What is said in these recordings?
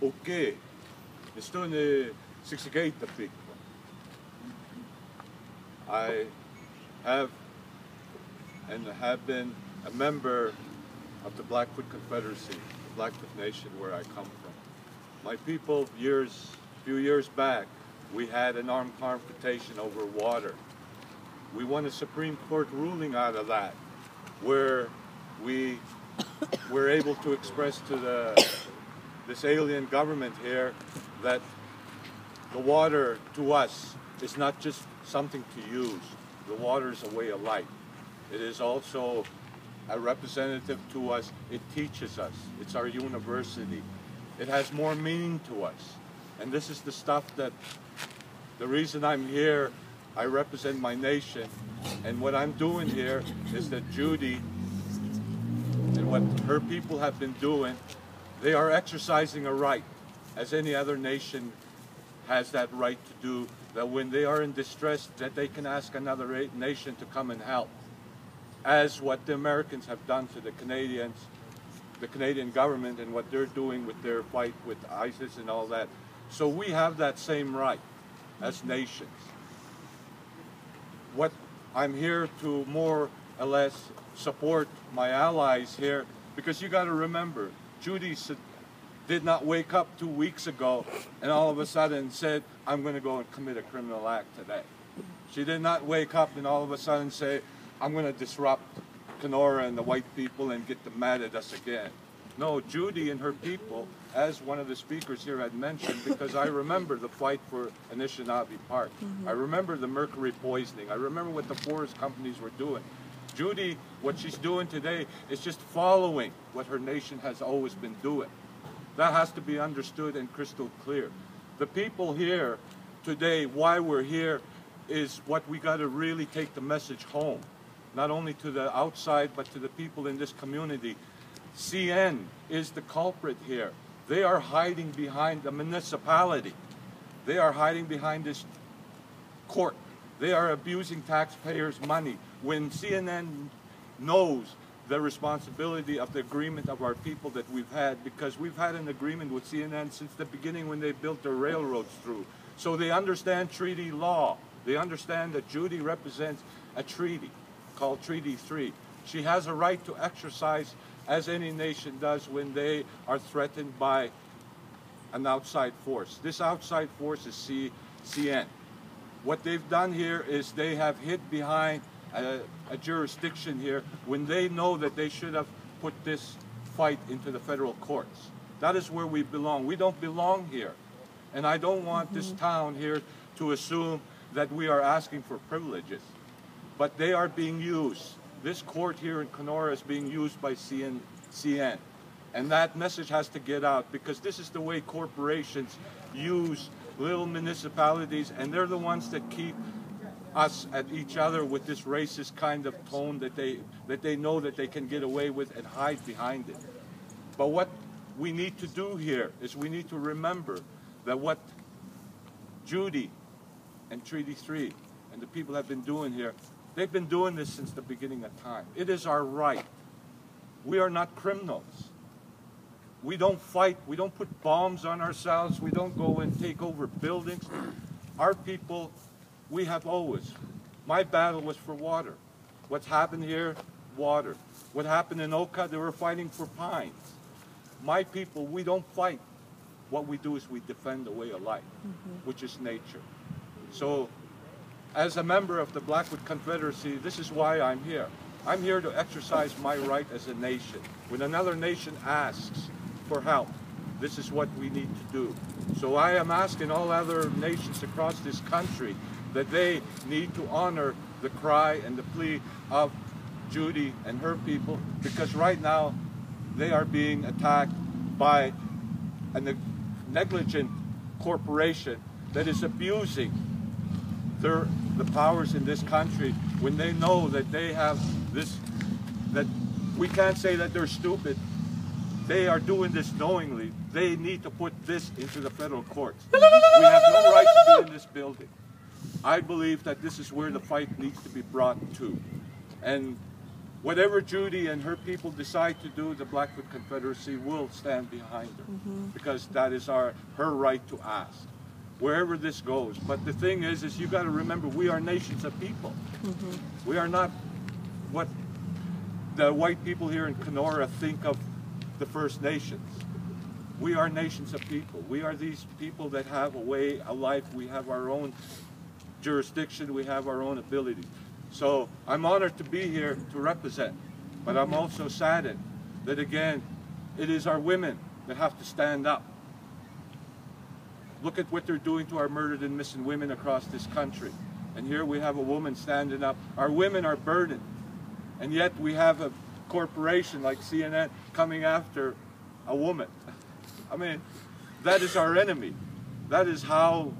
o quê? Estou ne Sixigate Peak. I have and have been a member of the Blackfoot Confederacy, the Blackfoot Nation where I come from. My people, years, few years back, we had an armed confrontation over water. We won a Supreme Court ruling out of that, where we were able to express to the this alien government here that the water to us is not just something to use. The water is a way of life. It is also a representative to us. It teaches us. It's our university. It has more meaning to us. And this is the stuff that, the reason I'm here, I represent my nation. And what I'm doing here is that Judy and what her people have been doing, they are exercising a right, as any other nation has that right to do, that when they are in distress, that they can ask another nation to come and help as what the Americans have done to the Canadians, the Canadian government and what they're doing with their fight with ISIS and all that. So we have that same right as nations. What I'm here to more or less support my allies here because you got to remember, Judy did not wake up two weeks ago and all of a sudden said, I'm going to go and commit a criminal act today. She did not wake up and all of a sudden say, I'm going to disrupt Kenora and the white people and get them mad at us again. No, Judy and her people, as one of the speakers here had mentioned, because I remember the fight for Anishinaabe Park. Mm -hmm. I remember the mercury poisoning. I remember what the forest companies were doing. Judy, what she's doing today is just following what her nation has always been doing. That has to be understood and crystal clear. The people here today, why we're here, is what we got to really take the message home not only to the outside, but to the people in this community. CN is the culprit here. They are hiding behind the municipality. They are hiding behind this court. They are abusing taxpayers' money. When CN knows the responsibility of the agreement of our people that we've had, because we've had an agreement with CN since the beginning when they built the railroads through. So they understand treaty law. They understand that Judy represents a treaty called Treaty 3. She has a right to exercise as any nation does when they are threatened by an outside force. This outside force is CN. What they've done here is they have hid behind a, a jurisdiction here when they know that they should have put this fight into the federal courts. That is where we belong. We don't belong here. And I don't want this mm-hmm. town here to assume that we are asking for privileges but they are being used. This court here in Kenora is being used by CN, CN. And that message has to get out because this is the way corporations use little municipalities and they're the ones that keep us at each other with this racist kind of tone that they that they know that they can get away with and hide behind it. But what we need to do here is we need to remember that what Judy and Treaty 3 and the people have been doing here They've been doing this since the beginning of time. It is our right. We are not criminals. We don't fight. We don't put bombs on ourselves. We don't go and take over buildings. Our people, we have always. My battle was for water. What's happened here? Water. What happened in Oka? They were fighting for pines. My people, we don't fight. What we do is we defend the way of life, mm -hmm. which is nature. So as a member of the Blackfoot Confederacy, this is why I'm here. I'm here to exercise my right as a nation. When another nation asks for help, this is what we need to do. So I am asking all other nations across this country that they need to honor the cry and the plea of Judy and her people because right now they are being attacked by a negligent corporation that is abusing their, the powers in this country when they know that they have this, that we can't say that they're stupid. They are doing this knowingly. They need to put this into the federal courts. We have no right to be in this building. I believe that this is where the fight needs to be brought to. And whatever Judy and her people decide to do, the Blackfoot Confederacy will stand behind her mm-hmm. because that is our her right to ask wherever this goes. But the thing is, is you got to remember we are nations of people. Mm-hmm. We are not what the white people here in Kenora think of the First Nations. We are nations of people. We are these people that have a way, a life. We have our own jurisdiction. We have our own ability. So I'm honored to be here to represent, but I'm also saddened that again, it is our women that have to stand up. Look at what they're doing to our murdered and missing women across this country. And here we have a woman standing up. Our women are burdened. And yet we have a corporation like CN coming after a woman. I mean, that is our enemy. That is how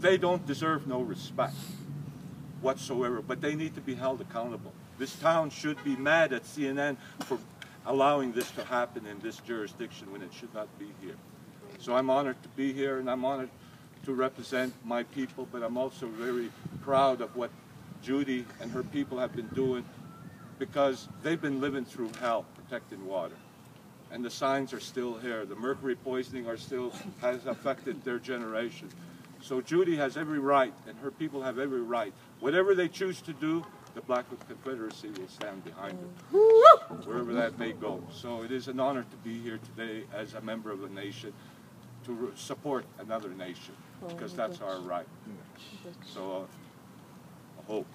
they don't deserve no respect whatsoever, but they need to be held accountable. This town should be mad at CN for allowing this to happen in this jurisdiction when it should not be here. So I'm honored to be here and I'm honored to represent my people, but I'm also very proud of what Judy and her people have been doing because they've been living through hell protecting water. And the signs are still here. The mercury poisoning are still has affected their generation. So Judy has every right and her people have every right. Whatever they choose to do, the Blackfoot Confederacy will stand behind them, wherever that may go. So it is an honor to be here today as a member of a nation to support another nation because that's our right. So uh, hope.